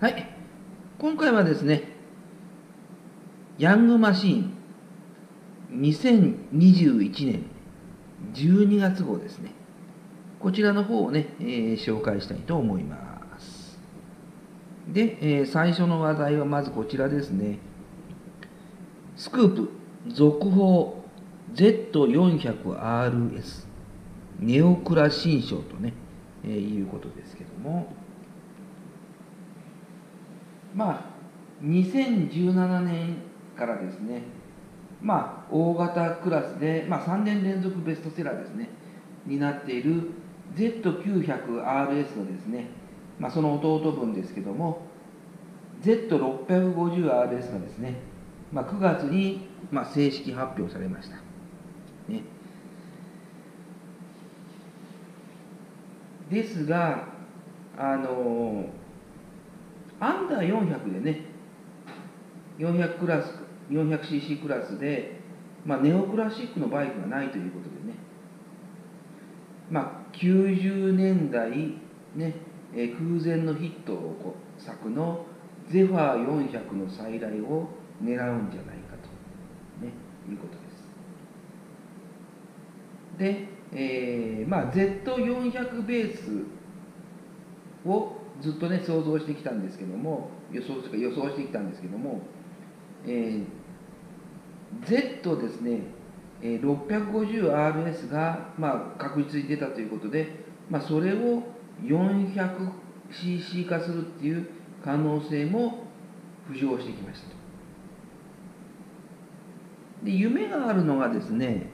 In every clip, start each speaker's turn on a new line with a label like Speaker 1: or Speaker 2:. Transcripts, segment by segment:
Speaker 1: はい。今回はですねヤングマシーン2021年12月号ですね。こちらの方をね、えー紹介したいと思います。で、えー最初の話題はまずこちらですね。スクープ続報 Z400RS ネオクラ新章とね、えーいうことですけども。まあ2017年からですねまあ大型クラスで、まあ、3年連続ベストセラーですねになっている Z900RS のですね、まあ、その弟分ですけども Z650RS がですね、まあ、9月に、まあ、正式発表されました、ね、ですがあのアンダー400でね。400クラス 400cc クラスで、まあ、ネオクラシックのバイクがないということでね。まあ90年代ねえ空前のヒットをこう作のゼファー400の再来を狙うんじゃないかと、ね、いうことです。で、えーまあ、Z400 ベースをずっとね想像してきたんですけども予想予想してきたんですけども、えー Z ですね、650RS が、まあ、確実に出たということで、まあ、それを 400cc 化するっていう可能性も浮上してきました。で夢があるのがですね、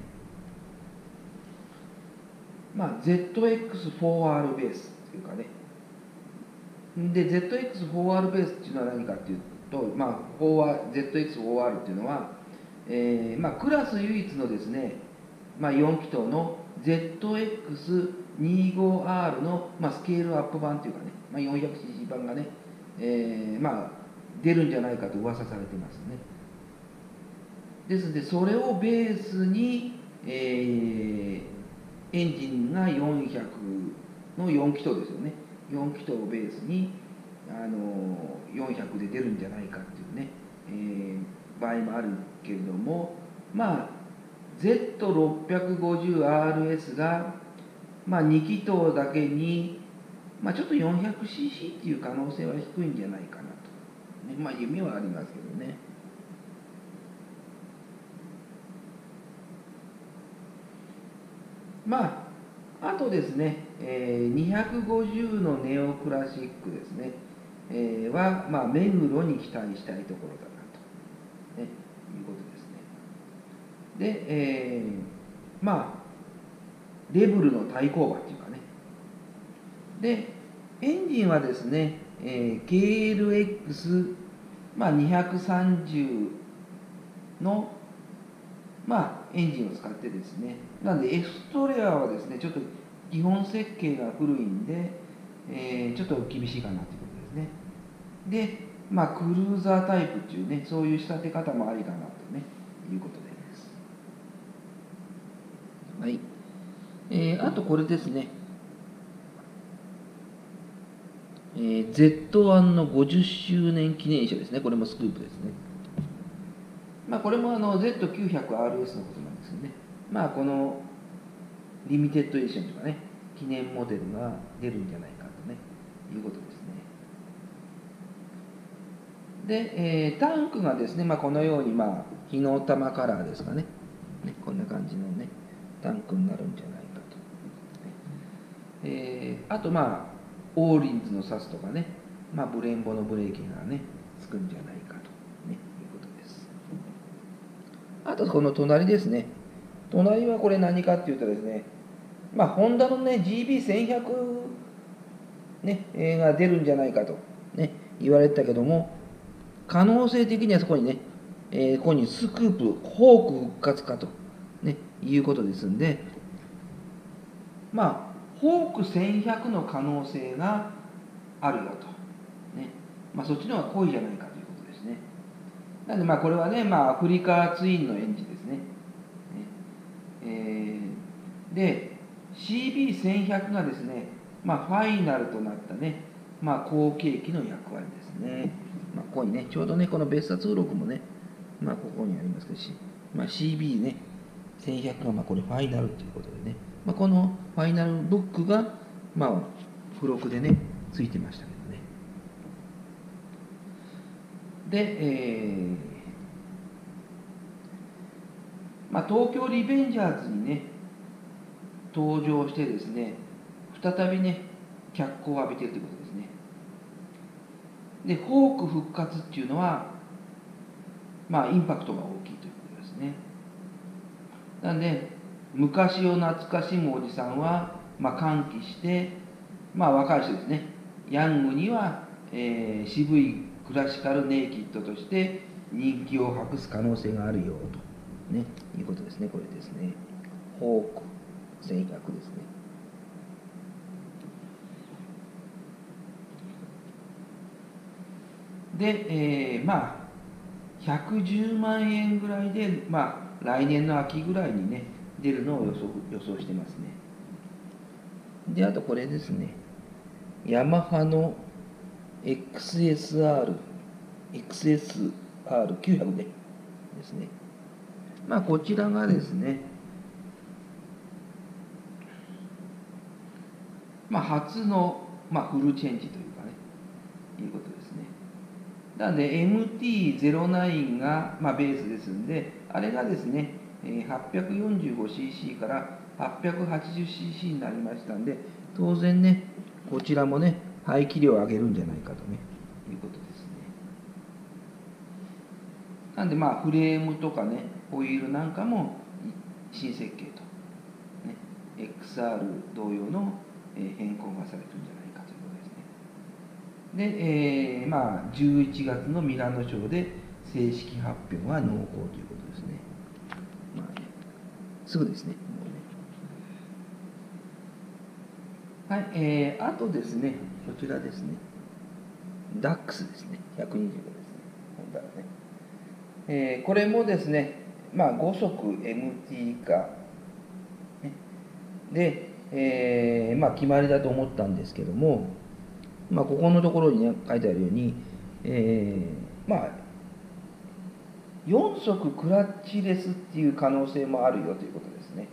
Speaker 1: まあ、ZX4R ベースっていうかねで ZX4R ベースっていうのは何かっていうと、まあ、4R ZX4R っていうのは、えーまあ、クラス唯一のですね、まあ、4気筒の ZX25R の、まあ、スケールアップ版っていうかね、まあ、400cc 版がね、えーまあ、出るんじゃないかと噂されてますね。ですのでそれをベースに、えーエンジンが400の4気筒ですよね。4気筒をベースにあの400で出るんじゃないかっていうね、えー場合もあるけれどもまあ Z650RS が、まあ、2気筒だけに、まあ、ちょっと 400cc っていう可能性は低いんじゃないかなと、ね、まあ夢はありますけどね。まああとですね、えー250のネオクラシックですね、えーは、まあ、目黒に期待したいところだなと、ね、いうことですね。で、えーまあ、レブルの対抗馬っていうかね。で、エンジンはですね、えー KLX、まあ、230の、まあ、エンジンを使ってですね、なのでエストレアはですね、ちょっと基本設計が古いんで、えーちょっと厳しいかなということですね。で、まあ、クルーザータイプっていうね、そういう仕立て方もありかなとね、いうことです。はい。えーあとこれですね。えー Z1 の50周年記念車ですね。これもスクープですね。まあ、これもあの Z900RS のことなんですよね。まあ、このリミテッドエディションとかね、記念モデルが出るんじゃないかとね、いうことですね。で、えータンクがですね、まあ、このように、まあ、火の玉カラーですかね。ねこんな感じのね、タンクになるんじゃないかと。えーあと、まあ、オーリンズのサスとかね、まあ、ブレンボのブレーキがね、つくんじゃないかと、ね、いうことです。あと、この隣ですね。隣はこれ何かっていうとですね、まあ、ホンダのね、GB1100、ね、えーが出るんじゃないかと、ね、言われてたけども、可能性的にはそこにね、えーここにスクープ、ホーク復活かと、ね、いうことですんで、まあ、ホーク1100の可能性があるよと。ね。まあ、そっちの方が濃いじゃないかと。なんで、まあ、これはね、まあ、アフリカツインのエンジンですね。えーで、CB1100 がですね、まあ、ファイナルとなったね、まあ、後継機の役割ですね。まあ、ここにね、ちょうどね、この別冊録もね、まあ、ここにありますけどし、まあ、CB ね、1100がまあこれファイナルということでね、まあ、このファイナルブックが、まあ、付録でね、ついてましたね。で、えーまあ、東京リベンジャーズにね、登場してですね、再びね、脚光を浴びてるということですね。で、フォーク復活っていうのは、まあ、インパクトが大きいということですね。なんで、昔を懐かしむおじさんは、まあ、歓喜して、まあ、若い人ですね、ヤングには、えー、渋いクラシカルネイキッドとして人気を博す可能性があるよと、ね、いうことですね、これですね。フォーク1100ですね。で、えー、まあ、110万円ぐらいで、まあ、来年の秋ぐらいにね、出るのを予想予想してますね。で、あとこれですね。ヤマハの XSR、XSR900 でですね。まあ、こちらがですね、まあ、初の、まあ、フルチェンジというかね、いうことですね。なので MT-09 が、まあ、ベースですんで、あれがですね、845cc から 880cc になりましたんで、当然ね、こちらもね、排気量を上げるんじゃないかとね、いうことですね。なんでまあ、フレームとかね、ホイールなんかも新設計と、ね、XR 同様の変更がされてるんじゃないかということですね。で、えー、まあ、11月のミラノショーで正式発表は濃厚ということですね。まあね、すぐですね。はい、えー、あとですね、こちらですね。ダックスですね。125ですね。本棚ね。えー、これもですね、まあ、5速 MT 化、ね、で、えー、まあ、決まりだと思ったんですけども、まあ、ここのところに、ね、書いてあるように、えー、まあ、4速クラッチレスっていう可能性もあるよということですね。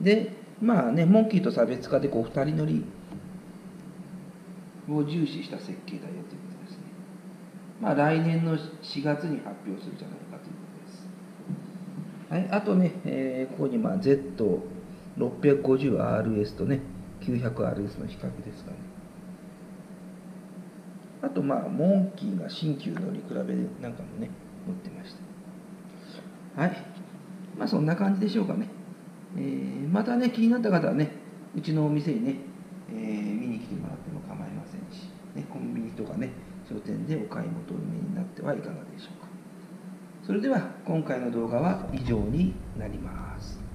Speaker 1: で、まあね、モンキーと差別化でこう2人乗りを重視した設計だよということですね。まあ、来年の4月に発表するじゃないかということです。はい、あとね、えー、ここにまあ Z 650RS とね 900RS の比較ですかねあとまあモンキーが新旧のに比べなんかもね持ってましたはいまあそんな感じでしょうかね、えー、またね気になった方はねうちのお店にね、えー、見に来てもらっても構いませんし、ね、コンビニとかね商店でお買い求めになってはいかがでしょうか。それでは今回の動画は以上になります。